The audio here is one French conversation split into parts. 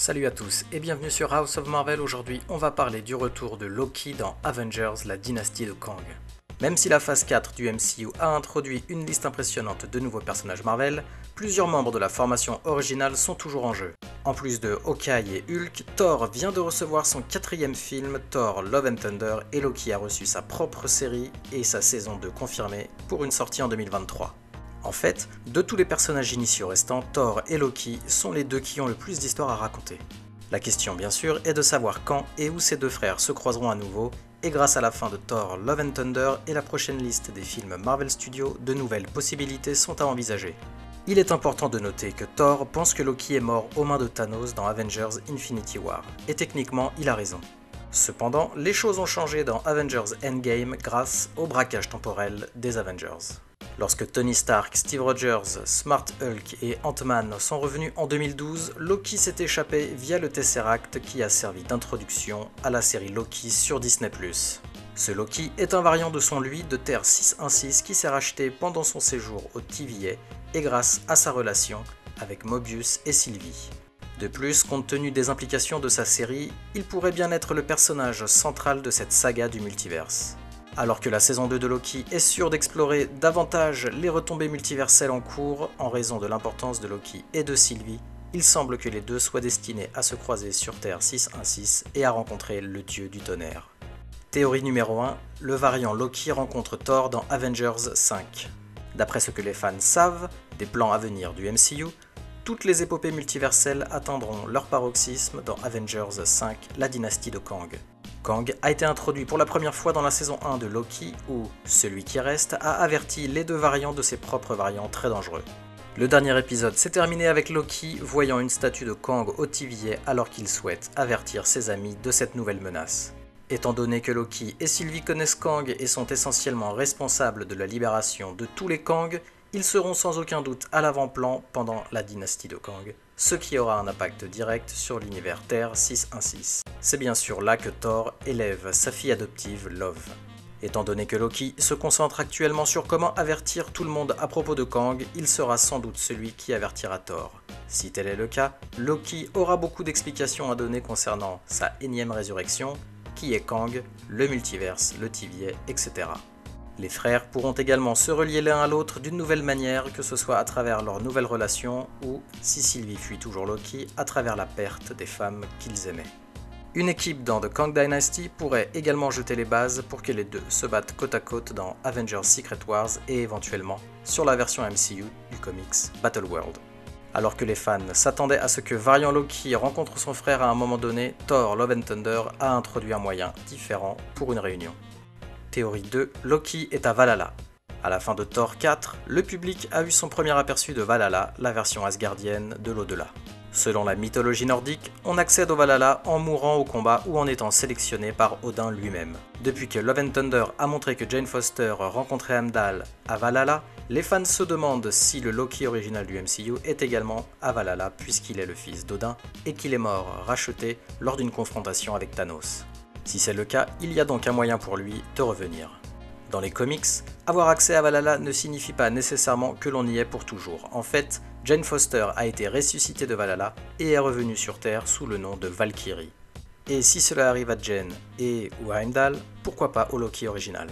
Salut à tous et bienvenue sur House of Marvel. Aujourd'hui, on va parler du retour de Loki dans Avengers, la dynastie de Kang. Même si la phase 4 du MCU a introduit une liste impressionnante de nouveaux personnages Marvel, plusieurs membres de la formation originale sont toujours en jeu. En plus de Hawkeye et Hulk, Thor vient de recevoir son quatrième film, Thor Love and Thunder, et Loki a reçu sa propre série et sa saison 2 confirmée pour une sortie en 2023. En fait, de tous les personnages initiaux restants, Thor et Loki sont les deux qui ont le plus d'histoires à raconter. La question bien sûr est de savoir quand et où ces deux frères se croiseront à nouveau, et grâce à la fin de Thor Love and Thunder et la prochaine liste des films Marvel Studios, de nouvelles possibilités sont à envisager. Il est important de noter que Thor pense que Loki est mort aux mains de Thanos dans Avengers Infinity War, et techniquement il a raison. Cependant, les choses ont changé dans Avengers Endgame grâce au braquage temporel des Avengers. Lorsque Tony Stark, Steve Rogers, Smart Hulk et Ant-Man sont revenus en 2012, Loki s'est échappé via le Tesseract qui a servi d'introduction à la série Loki sur Disney+. Ce Loki est un variant de son lui de Terre 616 qui s'est racheté pendant son séjour au TVA et grâce à sa relation avec Mobius et Sylvie. De plus, compte tenu des implications de sa série, il pourrait bien être le personnage central de cette saga du multiverse. Alors que la saison 2 de Loki est sûre d'explorer davantage les retombées multiverselles en cours en raison de l'importance de Loki et de Sylvie, il semble que les deux soient destinés à se croiser sur Terre 616 et à rencontrer le dieu du tonnerre. Théorie numéro 1, le variant Loki rencontre Thor dans Avengers 5. D'après ce que les fans savent des plans à venir du MCU, toutes les épopées multiverselles atteindront leur paroxysme dans Avengers 5, la dynastie de Kang. Kang a été introduit pour la première fois dans la saison 1 de Loki où celui qui reste a averti les deux variants de ses propres variants très dangereux. Le dernier épisode s'est terminé avec Loki voyant une statue de Kang au TVA alors qu'il souhaite avertir ses amis de cette nouvelle menace. Étant donné que Loki et Sylvie connaissent Kang et sont essentiellement responsables de la libération de tous les Kang, ils seront sans aucun doute à l'avant-plan pendant la dynastie de Kang, ce qui aura un impact direct sur l'univers Terre 616. C'est bien sûr là que Thor élève sa fille adoptive Love. Étant donné que Loki se concentre actuellement sur comment avertir tout le monde à propos de Kang, il sera sans doute celui qui avertira Thor. Si tel est le cas, Loki aura beaucoup d'explications à donner concernant sa énième résurrection, qui est Kang, le multiverse, le TVA, etc. Les frères pourront également se relier l'un à l'autre d'une nouvelle manière, que ce soit à travers leur nouvelle relation ou, si Sylvie fuit toujours Loki, à travers la perte des femmes qu'ils aimaient. Une équipe dans The Kang Dynasty pourrait également jeter les bases pour que les deux se battent côte à côte dans Avengers Secret Wars et éventuellement sur la version MCU du comics Battle World. Alors que les fans s'attendaient à ce que Variant Loki rencontre son frère à un moment donné, Thor Love and Thunder a introduit un moyen différent pour une réunion. Théorie 2, Loki est à Valhalla. À la fin de Thor 4, le public a eu son premier aperçu de Valhalla, la version asgardienne de l'au-delà. Selon la mythologie nordique, on accède au Valhalla en mourant au combat ou en étant sélectionné par Odin lui-même. Depuis que Love Thunder a montré que Jane Foster rencontrait Heimdall à Valhalla, les fans se demandent si le Loki original du MCU est également à Valhalla puisqu'il est le fils d'Odin et qu'il est mort racheté lors d'une confrontation avec Thanos. Si c'est le cas, il y a donc un moyen pour lui de revenir. Dans les comics, avoir accès à Valhalla ne signifie pas nécessairement que l'on y est pour toujours. En fait, Jane Foster a été ressuscitée de Valhalla et est revenue sur Terre sous le nom de Valkyrie. Et si cela arrive à Jane et ou à Heimdall, pourquoi pas au Loki original?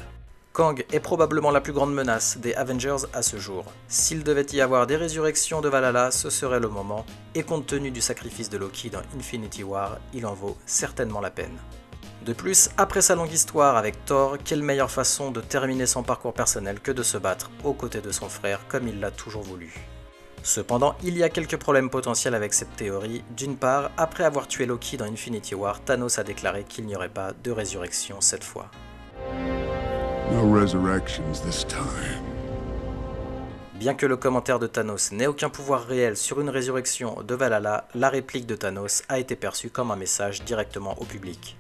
Kang est probablement la plus grande menace des Avengers à ce jour. S'il devait y avoir des résurrections de Valhalla, ce serait le moment, et compte tenu du sacrifice de Loki dans Infinity War, il en vaut certainement la peine. De plus, après sa longue histoire avec Thor, quelle meilleure façon de terminer son parcours personnel que de se battre aux côtés de son frère comme il l'a toujours voulu. Cependant, il y a quelques problèmes potentiels avec cette théorie. D'une part, après avoir tué Loki dans Infinity War, Thanos a déclaré qu'il n'y aurait pas de résurrection cette fois. Bien que le commentaire de Thanos n'ait aucun pouvoir réel sur une résurrection de Valhalla, la réplique de Thanos a été perçue comme un message directement au public.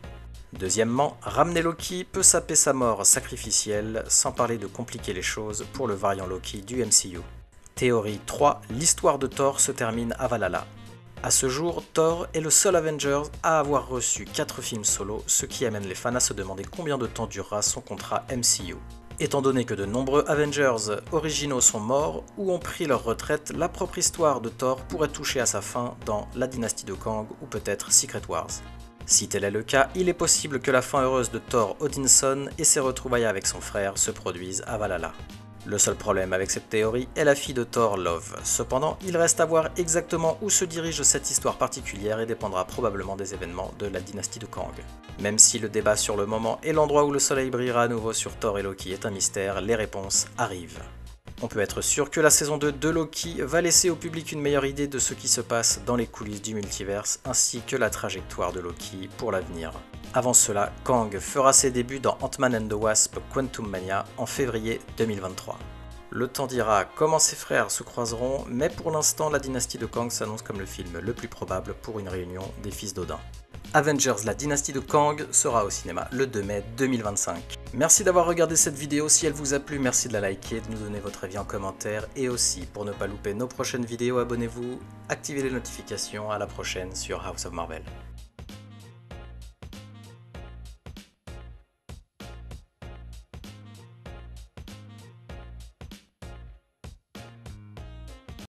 Deuxièmement, ramener Loki peut saper sa mort sacrificielle, sans parler de compliquer les choses pour le variant Loki du MCU. Théorie 3, l'histoire de Thor se termine à Valhalla. A ce jour, Thor est le seul Avenger à avoir reçu 4 films solo, ce qui amène les fans à se demander combien de temps durera son contrat MCU. Étant donné que de nombreux Avengers originaux sont morts ou ont pris leur retraite, la propre histoire de Thor pourrait toucher à sa fin dans la dynastie de Kang ou peut-être Secret Wars. Si tel est le cas, il est possible que la fin heureuse de Thor Odinson et ses retrouvailles avec son frère se produisent à Valhalla. Le seul problème avec cette théorie est la fille de Thor, Love. Cependant, il reste à voir exactement où se dirige cette histoire particulière et dépendra probablement des événements de la dynastie de Kang. Même si le débat sur le moment et l'endroit où le soleil brillera à nouveau sur Thor et Loki est un mystère, les réponses arrivent. On peut être sûr que la saison 2 de Loki va laisser au public une meilleure idée de ce qui se passe dans les coulisses du multiverse ainsi que la trajectoire de Loki pour l'avenir. Avant cela, Kang fera ses débuts dans Ant-Man and the Wasp Quantum Mania en février 2023. Le temps dira comment ses frères se croiseront, mais pour l'instant la dynastie de Kang s'annonce comme le film le plus probable pour une réunion des fils d'Odin. Avengers la dynastie de Kang sera au cinéma le 2 mai 2025. Merci d'avoir regardé cette vidéo, si elle vous a plu merci de la liker, de nous donner votre avis en commentaire et aussi pour ne pas louper nos prochaines vidéos abonnez-vous, activez les notifications, à la prochaine sur House of Marvel.